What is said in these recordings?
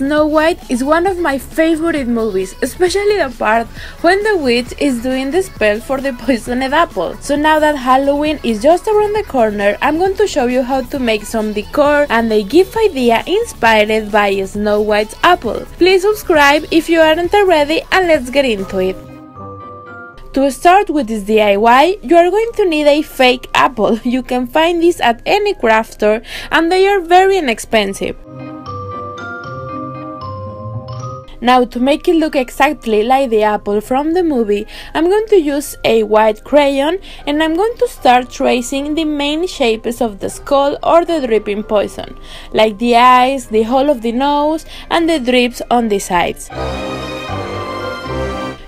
White is one of my favorite movies, especially the part when the witch is doing the spell for the poisoned apple. So now that Halloween is just around the corner, I'm going to show you how to make some decor and a gift idea inspired by Snow White's apple. Please subscribe if you aren't already and let's get into it. To start with this DIY, you are going to need a fake apple. You can find these at any craft store and they are very inexpensive. Now to make it look exactly like the apple from the movie, I'm going to use a white crayon and I'm going to start tracing the main shapes of the skull or the dripping poison, like the eyes, the hole of the nose and the drips on the sides.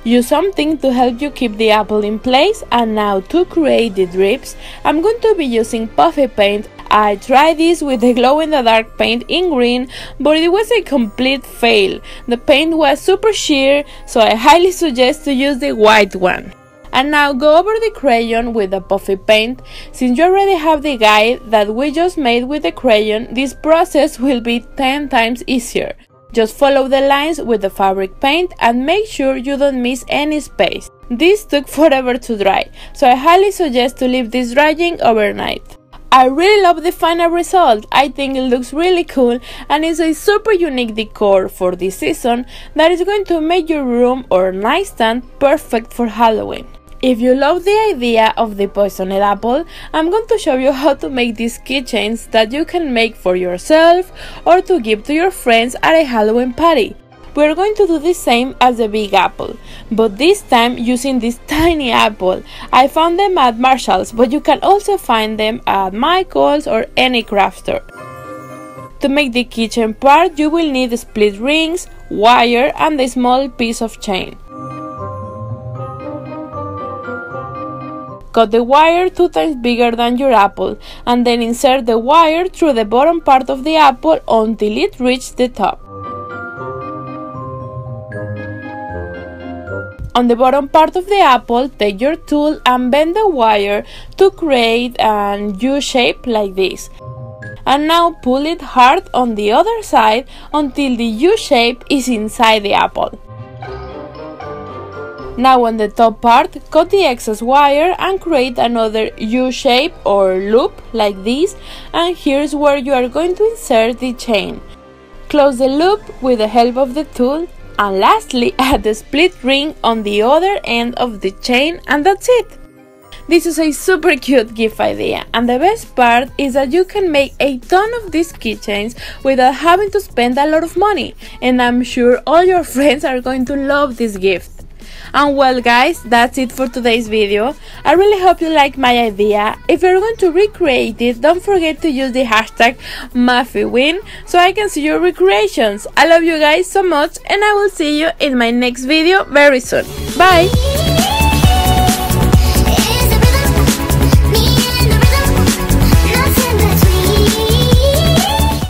Use something to help you keep the apple in place and now to create the drips I'm going to be using puffy paint I tried this with the glow in the dark paint in green but it was a complete fail. The paint was super sheer so I highly suggest to use the white one. And now go over the crayon with the puffy paint. Since you already have the guide that we just made with the crayon, this process will be 10 times easier. Just follow the lines with the fabric paint and make sure you don't miss any space. This took forever to dry, so I highly suggest to leave this drying overnight. I really love the final result. I think it looks really cool and is a super unique decor for this season that is going to make your room or nightstand perfect for Halloween. If you love the idea of the poisoned apple, I'm going to show you how to make these keychains that you can make for yourself or to give to your friends at a Halloween party. We're going to do the same as the big apple, but this time using this tiny apple. I found them at Marshall's, but you can also find them at Michael's or any craft store. To make the kitchen part, you will need split rings, wire and a small piece of chain. Cut the wire two times bigger than your apple and then insert the wire through the bottom part of the apple until it reaches the top. On the bottom part of the apple, take your tool and bend the wire to create an U shape like this. And now pull it hard on the other side until the U shape is inside the apple. Now on the top part, cut the excess wire and create another U shape or loop like this and here's where you are going to insert the chain. Close the loop with the help of the tool and lastly add the split ring on the other end of the chain and that's it. This is a super cute gift idea and the best part is that you can make a ton of these keychains without having to spend a lot of money and I'm sure all your friends are going to love this gift. And well guys, that's it for today's video. I really hope you like my idea. If you're going to recreate it, don't forget to use the hashtag Maphieween so I can see your recreations. I love you guys so much and I will see you in my next video very soon. Bye!